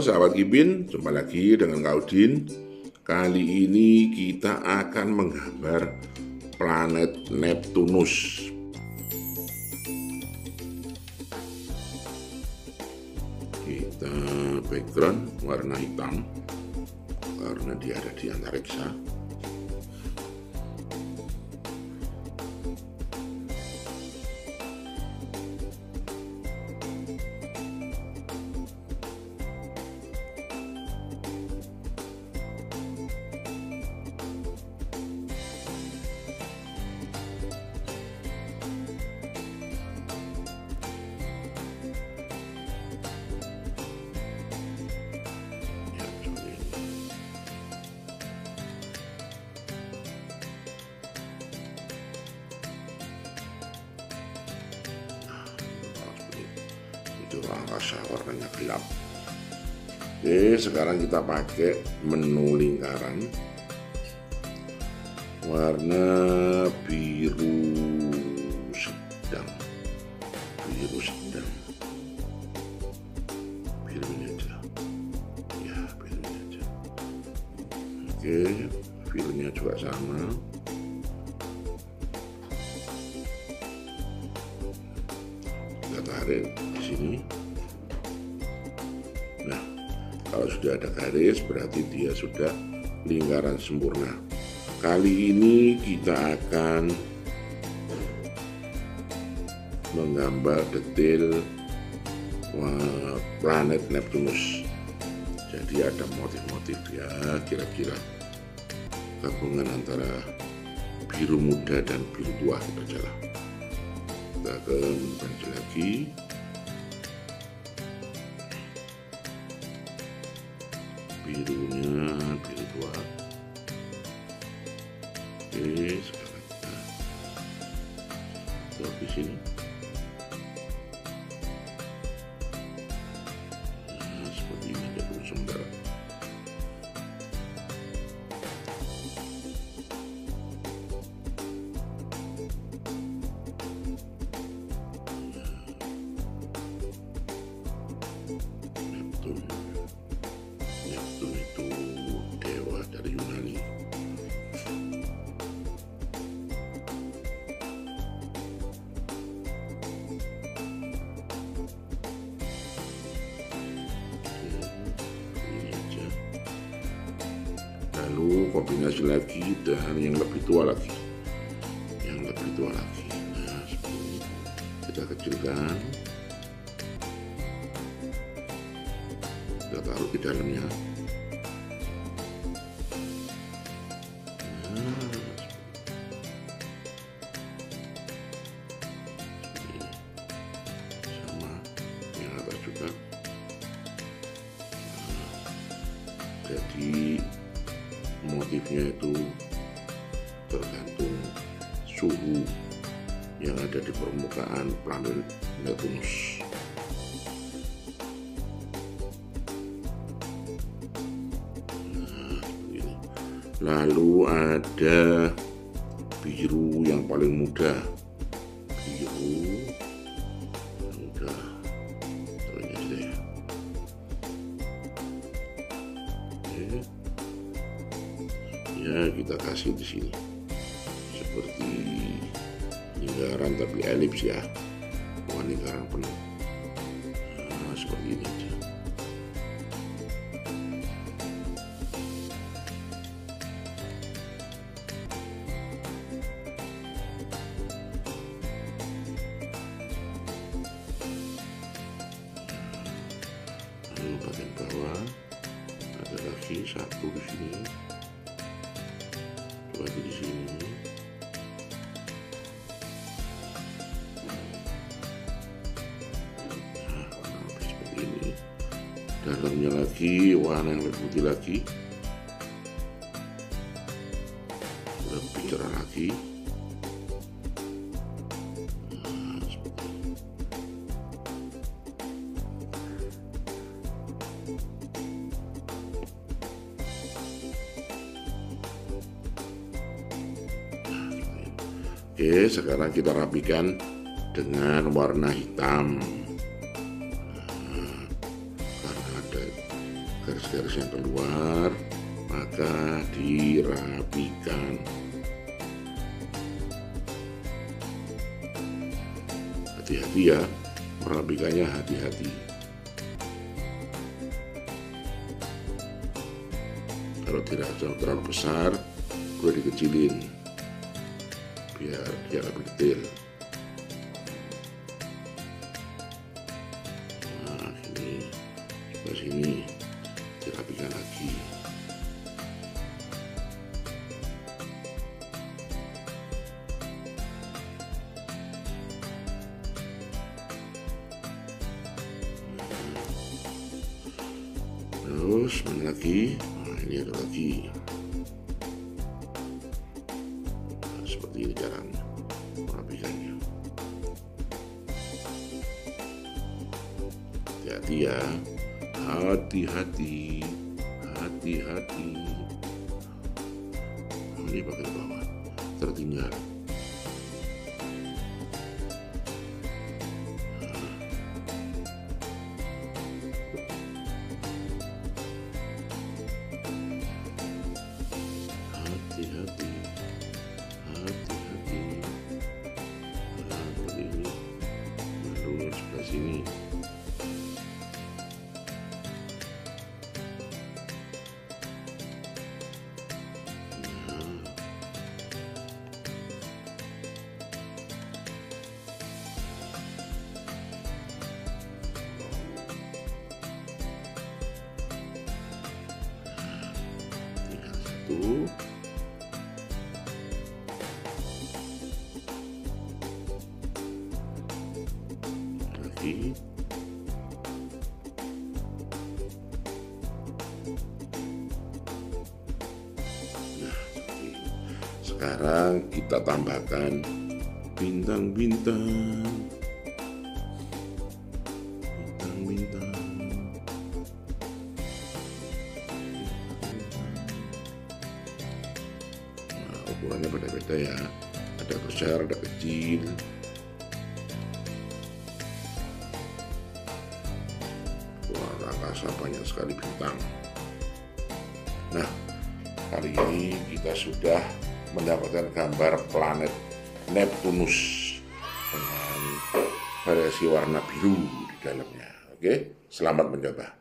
sahabat Kipin, jumpa lagi dengan Kaudin. Kali ini kita akan menggambar planet Neptunus. Kita background warna hitam karena dia ada di antariksa. Itu angkasa warnanya gelap. Oke sekarang kita pakai menu lingkaran. Warna biru sedang. Biru sedang. Biru ini aja. Ya biru ini aja. Oke filenya juga sama. Kita tarik di sini. Nah, kalau sudah ada garis berarti dia sudah lingkaran sempurna. Kali ini kita akan menggambar detail wah, planet Neptunus. Jadi ada motif-motif ya kira-kira gabungan antara biru muda dan biru tua kita jalan kita pensil lagi birunya biru tua lalu kombinasi lagi dan yang lebih tua lagi. Yang lebih tua lagi. Nah seperti kita kecilkan. Kita taruh di dalamnya. Nah, Nah, jadi motifnya itu tergantung suhu yang ada di permukaan planet Neptunus. ini. Lalu ada biru yang paling muda. Biru yang muda. Taruhnya aja ya. Oke. Ya kita kasih di sini seperti lingkaran tapi elips ya, bukan lingkaran penuh. Nah, seperti ini aja. bagian bawah ada lagi satu di sini lagi di sini. Nah warna seperti ini. Dalamnya lagi warna yang lebih putih lagi. Lebih cerah lagi Oke, sekarang kita rapikan dengan warna hitam. Nah, karena ada garis yang keluar maka dirapikan. Hati-hati ya merapikannya hati-hati. Kalau tidak terlalu besar gue dikecilin biar dia lebih detail. Nah ini sebelah sini dirapikan lagi. Terus mana lagi? Nah ini ada lagi ya hati-hati. Hati-hati. Ini bagian bawah tertinggal lagi nah sekarang kita tambahkan bintang-bintang ukurannya beda-beda ya ada besar ada kecil Wah, angkasa banyak sekali bintang. Nah, kali ini kita sudah mendapatkan gambar planet Neptunus dengan variasi warna biru di dalamnya. Oke, selamat mencoba.